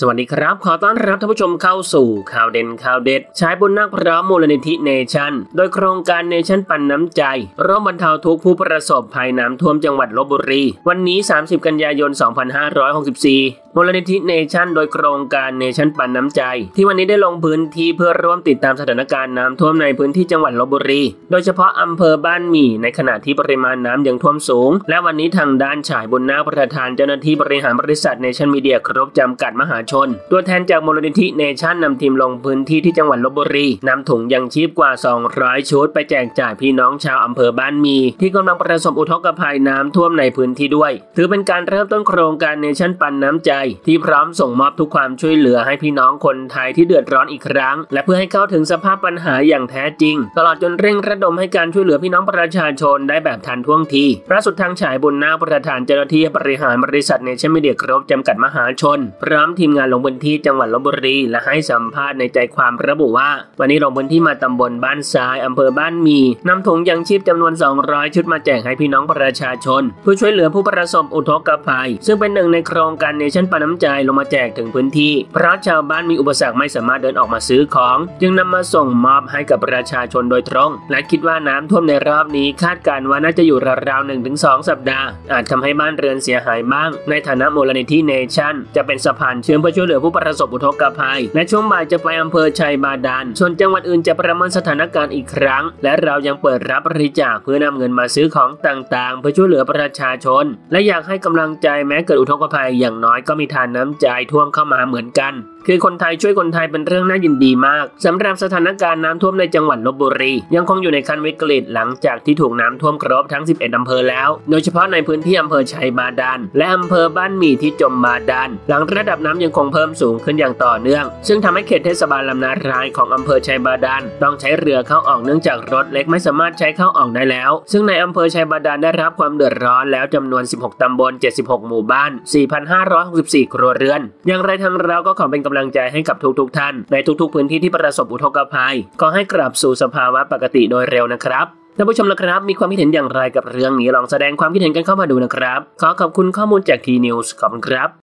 สวัสดีครับ ขอต้อนรับท่านผู้ชมเข้าสู่ข่าวเด่นข่าวเด็ด ฉาย บุนนาค พร้อมมูลนิธิเนชั่น โดยโครงการเนชั่นปันน้ำใจร่วมบรรเทาทุกข์ผู้ประสบภัยน้ำท่วมจังหวัดลพบุรี วันนี้ 30 กันยายน 2564 มูลนิธิเนชั่น โดยโครงการเนชั่นปันน้ำใจ ที่วันนี้ได้ลงพื้นที่เพื่อร่วมติดตามสถานการณ์น้ำท่วมในพื้นที่จังหวัดลพบุรี โดยเฉพาะอำเภอบ้านหมี่ในขณะที่ปริมาณน้ำยังท่วมสูง และวันนี้ทางด้านฉายบุนนาคประธานเจ้าหน้าที่บริหารบริษัทเนชั่นมีเดียกรุ๊ปจำกัดมหาชน ตัวแทนจากมูลนิธิเนชั่นนำทีมลงพื้นที่ที่จังหวัดลพบุรีนำถุงยังชีพกว่า 200 ชุด ไปแจกจ่ายพี่น้องชาวอำเภอบ้านมี ที่กำลังประสบอุทกภัยน้ำท่วมในพื้นที่ด้วย ถือเป็นการเริ่มต้นโครงการเนชั่นปันน้ำใจ ที่พร้อมส่งมอบทุกความช่วยเหลือให้พี่น้องคนไทยที่เดือดร้อนอีกครั้ง และเพื่อให้เข้าถึงสภาพปัญหาอย่างแท้จริง ตลอดจนเร่งระดมให้การช่วยเหลือพี่น้องประชาชนได้แบบทันท่วงทีพระสุดทางฉายบุญนาประธานเจ้าหน้าที่บริหารบริษัทเนชั่นมีเดียครบจำกัดมหาชน พร้อมทีมงานลงพื้นที่จังหวัดลบบุรีและให้สัมภาษณ์ในใจความระบุว่า วันนี้ลงพื้นที่มาตำบลบ้านซ้ายอำเภอบ้านมีนำถุงยังชีพจำนวน 200 ชุดมาแจกให้พี่น้องประชาชนเพื่อช่วยเหลือผู้ประสบอุทกภัย ซึ่งเป็นหนึ่งในโครงการเนชั่นปาน้ำใจลงมาแจกถึงพื้นที่ เพราะชาวบ้านมีอุปสรรคไม่สามารถเดินออกมาซื้อของ จึงนำมาส่งมอบให้กับประชาชนโดยตรง และคิดว่าน้ำท่วมในรอบนี้คาดการว่าน่าจะอยู่ราวๆ1-2 สัปดาห์ อาจทำให้บ้านเรือนเสียหายบ้าง ในฐานะมูลนิธิเนชั่นจะเป็นสะพานเชื่อมเพื่อช่วยเหลือผู้ประสบอุทกภัย และช่วงบ่ายจะไปอำเภอชัยบาดาลส่วนจังหวัดอื่นจะประเมินสถานการณ์อีกครั้ง และเรายังเปิดรับบริจาคเพื่อนำเงินมาซื้อของต่างๆ เพื่อช่วยเหลือประชาชน และอยากให้กำลังใจแม้เกิดอุทกภัยอย่างน้อยก็มีทานน้ำใจท่วมเข้ามาเหมือนกันคือคนไทยช่วยคนไทยเป็นเรื่องน่ายินดีมากสำหรับสถานการณ์น้ำท่วมในจังหวัดลบบุรี ยังคงอยู่ในขั้นวิกฤตหลังจากที่ถูกน้ำท่วมครบทั้ง 11อำเภอแล้ว โดยเฉพาะในพื้นที่อำเภอชัยบาดาลและอำเภอบ้านหมี่ที่จมบาดาลหลังระดับน้ำยังคงเพิ่มสูงขึ้นอย่างต่อเนื่อง ซึ่งทำให้เขตเทศบาลลำนารายของอำเภอชัยบาดาลต้องใช้เรือเข้าออกเนื่องจากรถเล็กไม่สามารถใช้เข้าออกได้แล้ว ซึ่งในอำเภอชัยบาดาลได้รับความเดือดร้อนแล้วจำนวน 16ตำบล 76 หมู่บ้าน 4,564 ครัวเรือน อย่างไรทางเราก็ขอเป็นกำลังใจให้กับทุกๆท่าน ในทุกๆ พื้นที่ที่ประสบอุทกภัยขอให้กลับสู่สภาวะปกติโดยเร็วนะครับท่านผู้ชมละครับ มีความคิดเห็นอย่างไรกับเรื่องนี้ลองแสดงความคิดเห็นกันเข้ามาดูนะครับ ขอขอบคุณข้อมูลจากทีนิวส์ขอบคุณครับ